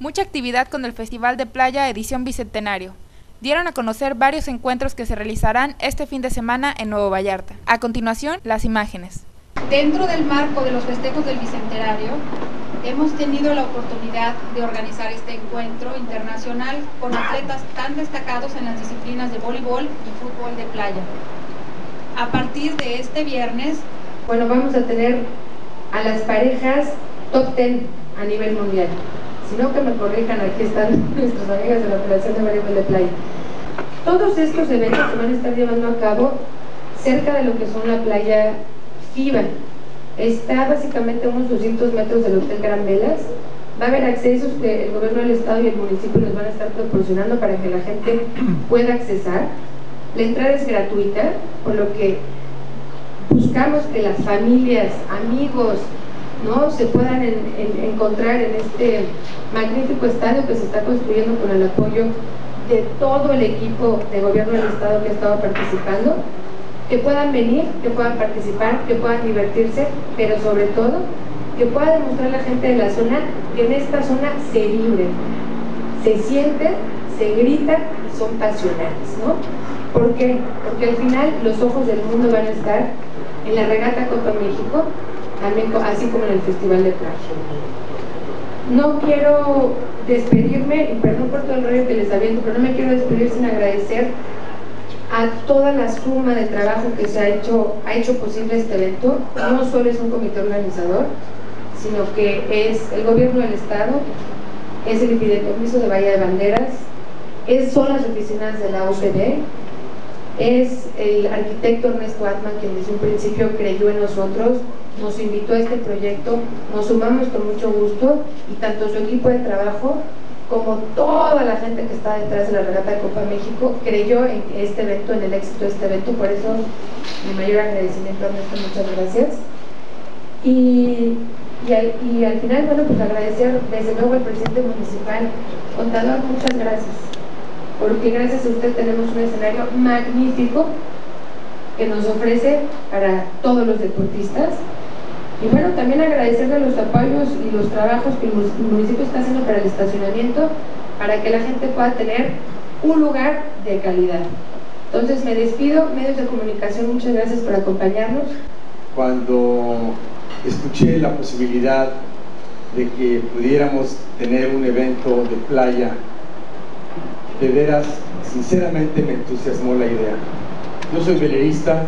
Mucha actividad con el Festival de Playa Edición Bicentenario. Dieron a conocer varios encuentros que se realizarán este fin de semana en Nuevo Vallarta. A continuación, las imágenes. Dentro del marco de los festejos del Bicentenario, hemos tenido la oportunidad de organizar este encuentro internacional con atletas tan destacados en las disciplinas de voleibol y fútbol de playa. A partir de este viernes, bueno, vamos a tener a las parejas top 10 a nivel mundial. Si no, que me corrijan, aquí están nuestras amigas de la Federación de Voleibol de Playa. Todos estos eventos se van a estar llevando a cabo cerca de lo que son la playa FIBA, Está básicamente a unos 200 metros del Hotel Gran Velas. Va a haber accesos que el gobierno del estado y el municipio les van a estar proporcionando para que la gente pueda accesar. La entrada es gratuita, por lo que buscamos que las familias, amigos, ¿no? se puedan encontrar en este magnífico estadio que se está construyendo con el apoyo de todo el equipo de gobierno del estado que ha estado participando que puedan venir, que puedan participar, que puedan divertirse, pero sobre todo que pueda demostrar la gente de la zona que en esta zona se vive, se siente, se grita y son pasionales, ¿no? ¿Por qué? Porque al final los ojos del mundo van a estar en la regata Copa México, así como en el Festival de Playa. No quiero despedirme, perdón por todo el rollo que les aviento, pero no me quiero despedir sin agradecer a toda la suma de trabajo que se ha hecho, ha hecho posible este evento. No solo es un comité organizador, sino que es el gobierno del Estado, es el Fideicomiso de Bahía de Banderas, es, son las oficinas de la UCD, es el arquitecto Ernesto Atman quien desde un principio creyó en nosotros, nos invitó a este proyecto, nos sumamos con mucho gusto y tanto su equipo de trabajo como toda la gente que está detrás de la regata de Copa México, creyó en este evento, en el éxito de este evento, por eso mi mayor agradecimiento, Ernesto, muchas gracias. Y, y, al, final, bueno, pues agradecer desde luego al presidente municipal, contador, muchas gracias, porque gracias a usted tenemos un escenario magnífico que nos ofrece para todos los deportistas y bueno, también agradecerle los apoyos y los trabajos que el municipio está haciendo para el estacionamiento, para que la gente pueda tener un lugar de calidad. Entonces me despido, medios de comunicación, muchas gracias por acompañarnos. Cuando escuché la posibilidad de que pudiéramos tener un evento de playa, de veras, sinceramente me entusiasmó la idea. Yo soy velerista,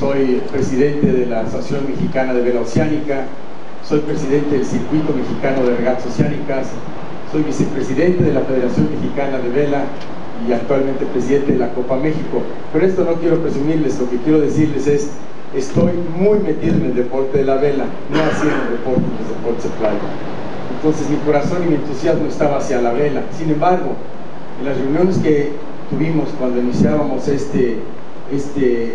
soy presidente de la Asociación Mexicana de Vela Oceánica, soy presidente del Circuito Mexicano de Regatas Oceánicas, soy vicepresidente de la Federación Mexicana de Vela y actualmente presidente de la Copa México. Pero esto no quiero presumirles, lo que quiero decirles es, estoy muy metido en el deporte de la vela, no haciendo deporte los deportes de playa. Entonces mi corazón y mi entusiasmo estaba hacia la vela. Sin embargo, en las reuniones que tuvimos cuando iniciábamos este, este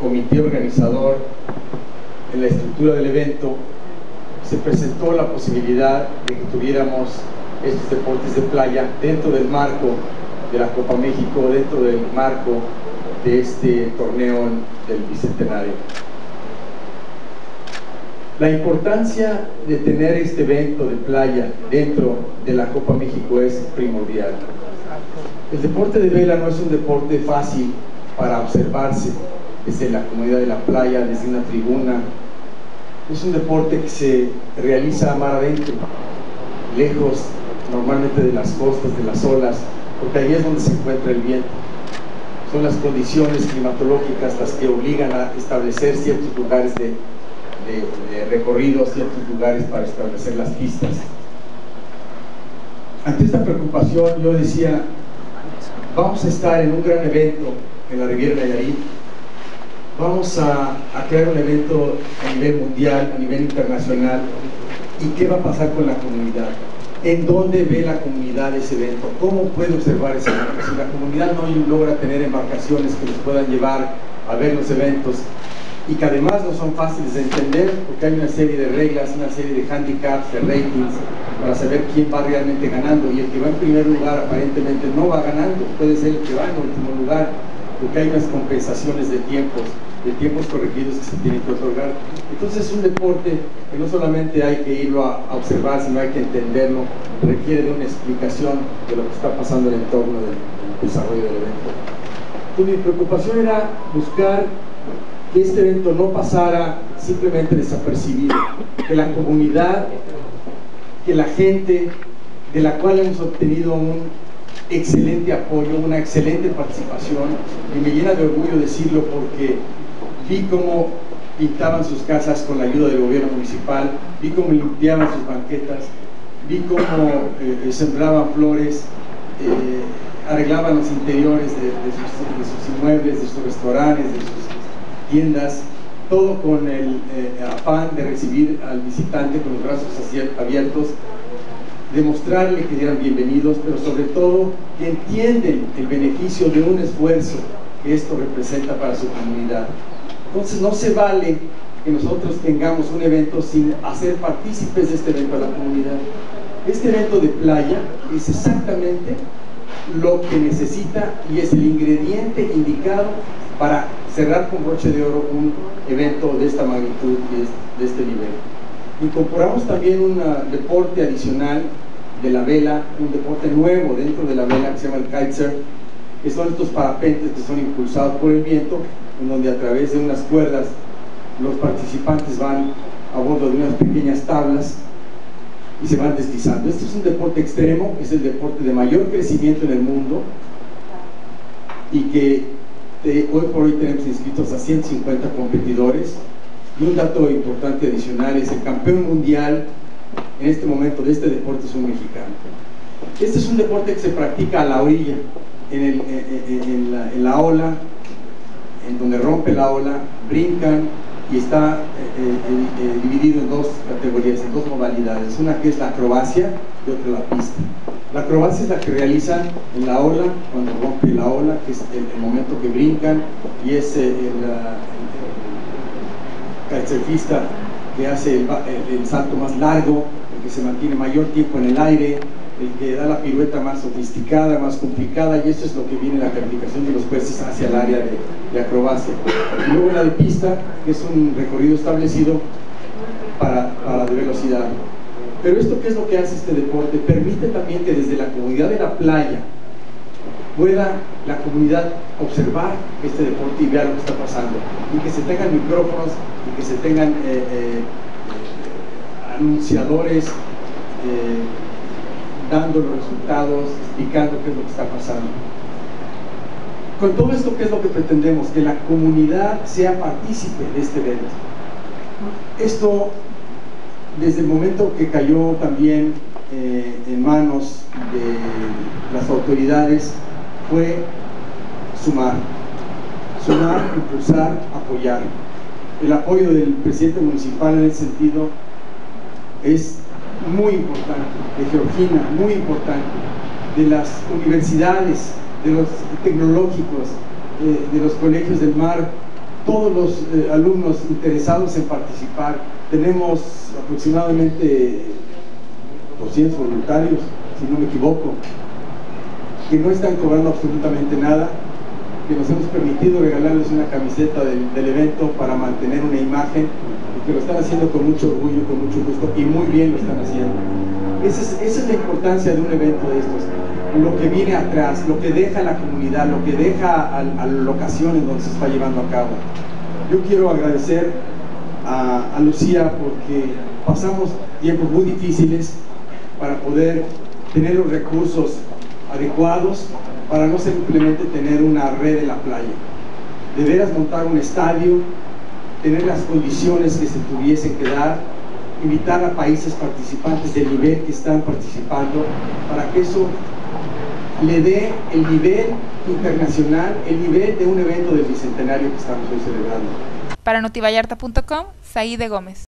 comité organizador, en la estructura del evento, se presentó la posibilidad de que tuviéramos estos deportes de playa dentro del marco de la Copa México, dentro del marco de este torneo del Bicentenario. La importancia de tener este evento de playa dentro de la Copa México es primordial. El deporte de vela no es un deporte fácil para observarse, desde la comunidad de la playa, desde una tribuna. Es un deporte que se realiza a mar adentro, lejos normalmente de las costas, de las olas, porque ahí es donde se encuentra el viento. Son las condiciones climatológicas las que obligan a establecer ciertos lugares de, de recorrido, ciertos lugares para establecer las pistas. Ante esta preocupación yo decía, vamos a estar en un gran evento en la Riviera Nayarit, vamos a, crear un evento a nivel mundial, a nivel internacional, ¿y qué va a pasar con la comunidad? ¿En dónde ve la comunidad ese evento? ¿Cómo puede observar ese evento? Si la comunidad no logra tener embarcaciones que los puedan llevar a ver los eventos y que además no son fáciles de entender porque hay una serie de reglas, una serie de handicaps, de ratings para saber quién va realmente ganando y el que va en primer lugar aparentemente no va ganando, puede ser el que va en último lugar porque hay unas compensaciones de tiempos de tiempos corregidos que se tienen que otorgar. Entonces es un deporte que no solamente hay que irlo a, observar, sino hay que entenderlo, requiere de una explicación de lo que está pasando en el entorno del, del desarrollo del evento. Entonces mi preocupación era buscar que este evento no pasara simplemente desapercibido, que la comunidad, que la gente de la cual hemos obtenido un excelente apoyo, una excelente participación, y me llena de orgullo decirlo porque vi cómo pintaban sus casas con la ayuda del gobierno municipal, vi cómo limpiaban sus banquetas, vi cómo eh, sembraban flores, eh, arreglaban los interiores de, de, sus, inmuebles, de sus restaurantes, de sus tiendas, todo con el eh, afán de recibir al visitante con los brazos abiertos, demostrarle que eran bienvenidos, pero sobre todo que entienden el beneficio de un esfuerzo que esto representa para su comunidad. Entonces no se vale que nosotros tengamos un evento sin hacer partícipes de este evento a la comunidad. Este evento de playa es exactamente lo que necesita y es el ingrediente indicado para cerrar con broche de oro un evento de esta magnitud y de este nivel. Incorporamos también un deporte adicional de la vela, un deporte nuevo dentro de la vela que se llama el kitesurf, que son estos parapentes que son impulsados por el viento, en donde a través de unas cuerdas los participantes van a bordo de unas pequeñas tablas y se van deslizando. Este es un deporte extremo, es el deporte de mayor crecimiento en el mundo y que hoy por hoy tenemos inscritos a 150 competidores. Y un dato importante adicional es el campeón mundial en este momento de este deporte es un mexicano. Este es un deporte que se practica a la orilla, en, la, ola, en donde rompe la ola, brincan y está eh, eh, eh, dividido en dos categorías, en dos modalidades. Una que es la acrobacia y otra la pista. La acrobacia es la que realizan en la ola, cuando rompe la ola, que es el, momento que brincan, y es el, kitesurfista que hace el, salto más largo, el que se mantiene mayor tiempo en el aire, el que da la pirueta más sofisticada, más complicada, y eso es lo que viene la calificación de los jueces hacia el área de, acrobacia. Y luego la de pista, que es un recorrido establecido para, para de velocidad. Pero esto, ¿qué es lo que hace este deporte? Permite también que desde la comunidad de la playa pueda la comunidad observar este deporte y ver lo que está pasando. Y que se tengan micrófonos y que se tengan eh, eh, anunciadores eh, dando los resultados, explicando qué es lo que está pasando. Con todo esto, ¿qué es lo que pretendemos? Que la comunidad sea partícipe de este evento. Esto, desde el momento que cayó también en manos de las autoridades, fue sumar, sumar, impulsar, apoyar. El apoyo del presidente municipal en ese sentido es muy importante, de Georgina, muy importante, de las universidades, de los tecnológicos, eh, de los colegios del mar, todos los eh, alumnos interesados en participar. Tenemos aproximadamente 200 voluntarios, si no me equivoco, que no están cobrando absolutamente nada, que nos hemos permitido regalarles una camiseta del, evento para mantener una imagen y que lo están haciendo con mucho orgullo, con mucho gusto y muy bien lo están haciendo. Esa es, la importancia de un evento de estos, lo que viene atrás, lo que deja la comunidad, lo que deja a, la locación en donde se está llevando a cabo. Yo quiero agradecer a, a Lucía porque pasamos tiempos muy difíciles para poder tener los recursos adecuados para no simplemente tener una red en la playa. De veras montar un estadio, tener las condiciones que se tuviesen que dar, invitar a países participantes del nivel que están participando para que eso le dé el nivel internacional, el nivel de un evento del Bicentenario que estamos hoy celebrando. Para notivallarta.com, Saide Gómez.